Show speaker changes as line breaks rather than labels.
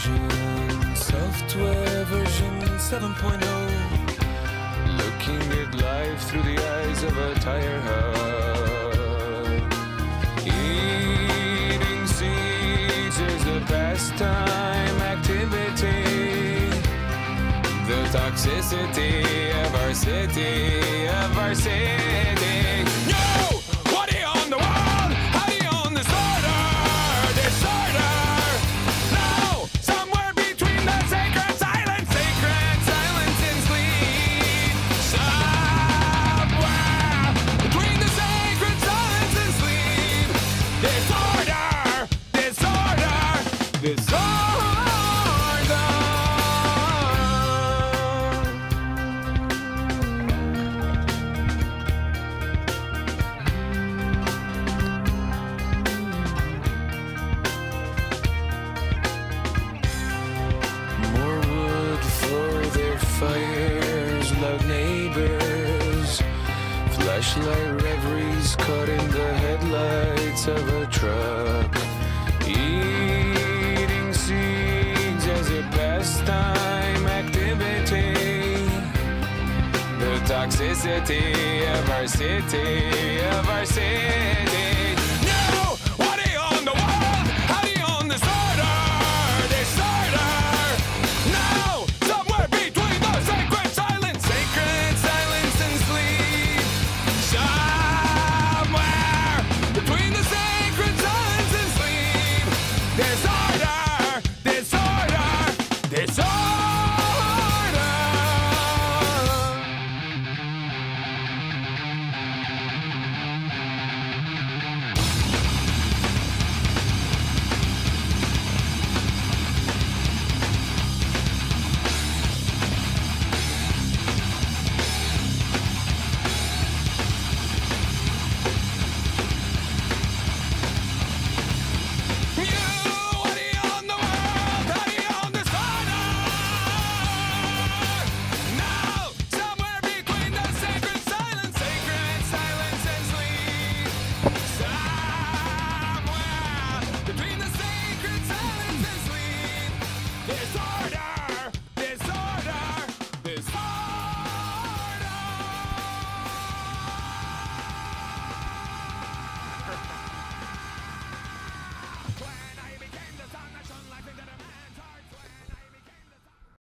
version, software version 7.0. Looking at life through the eyes of a tire hub. Eating seeds is a pastime activity. The toxicity of our city, of our city. No! Flashlight reveries caught in the headlights of a truck. Eating seeds as a pastime activity. The toxicity of our city, of our city.